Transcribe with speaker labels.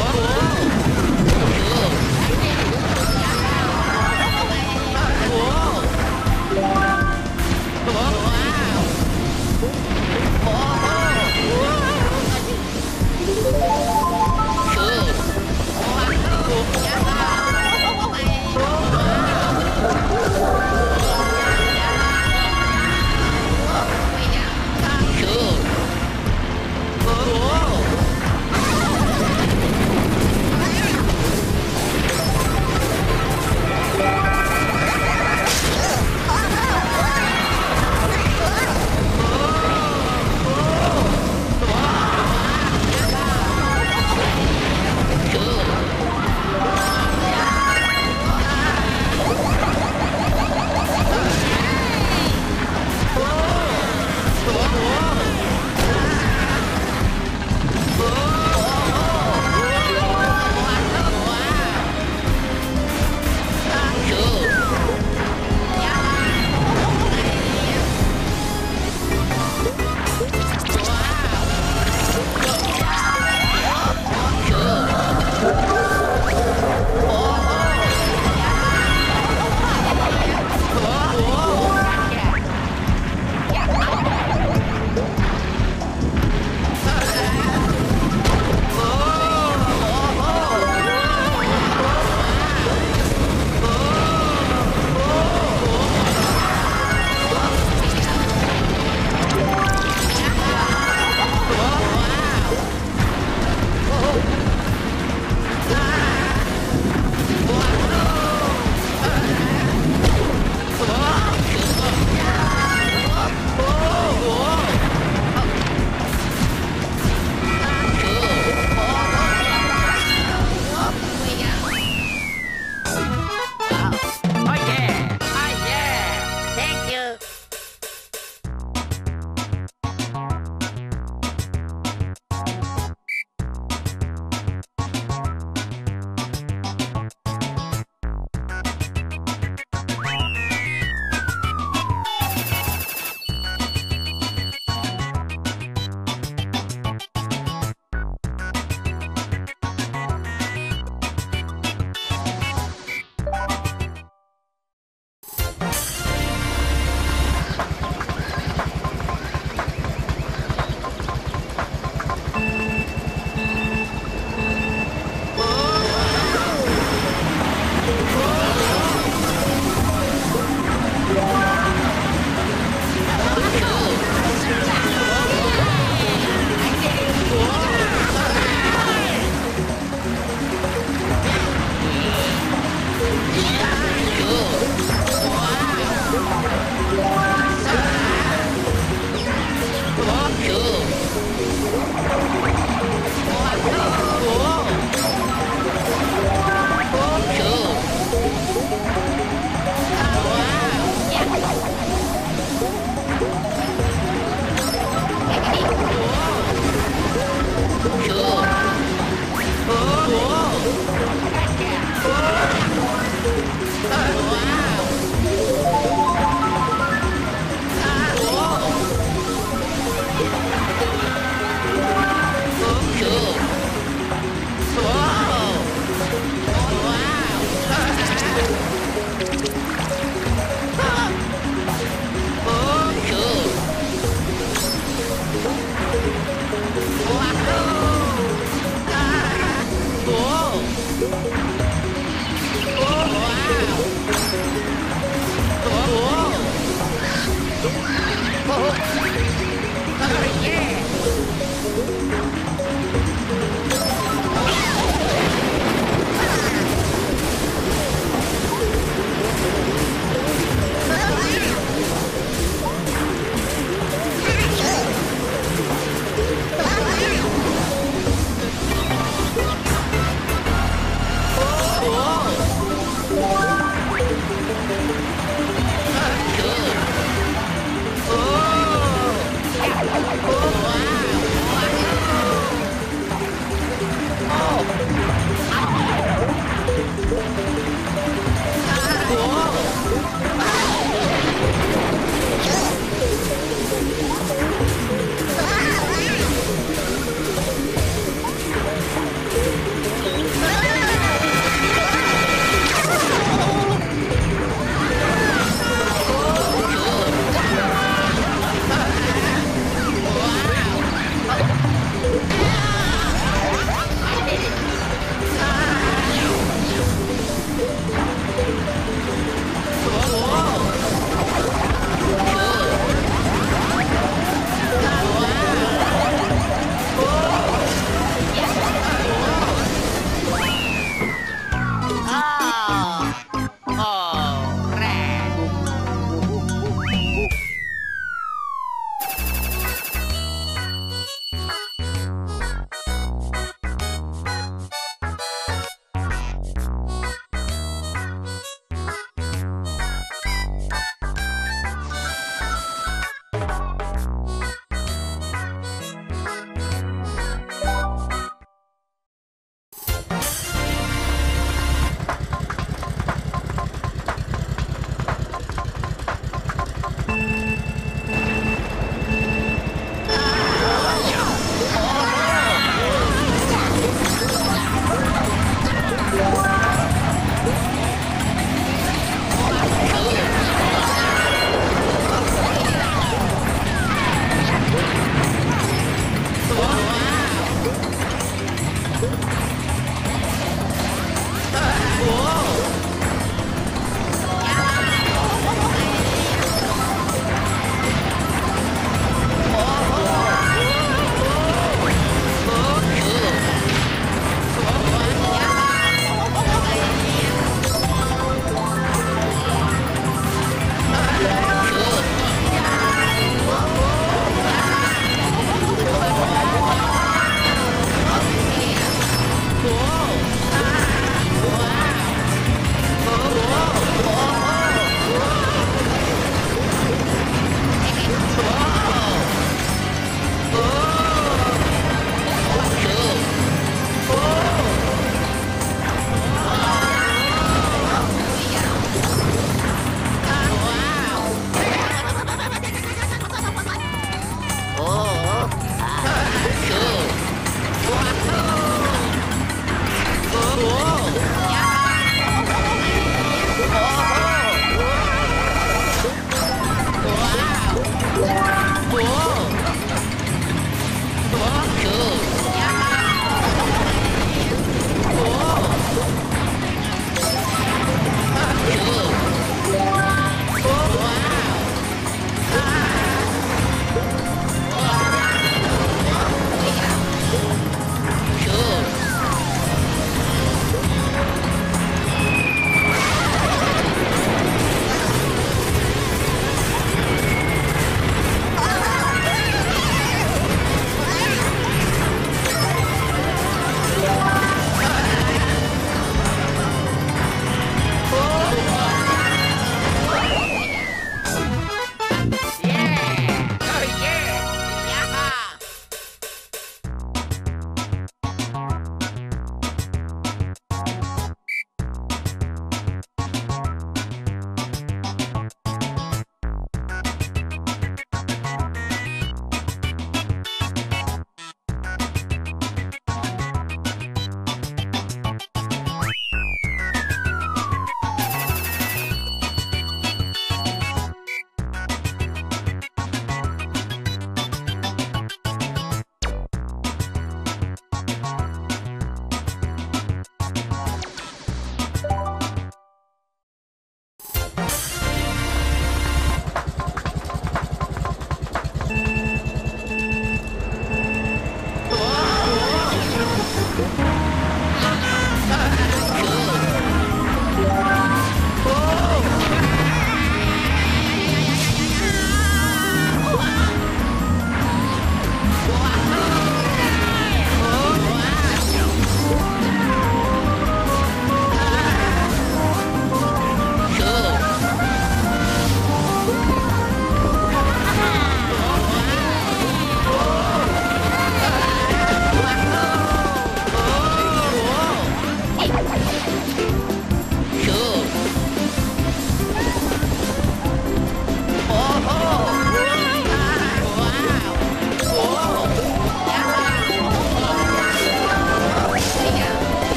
Speaker 1: Butler. Oh.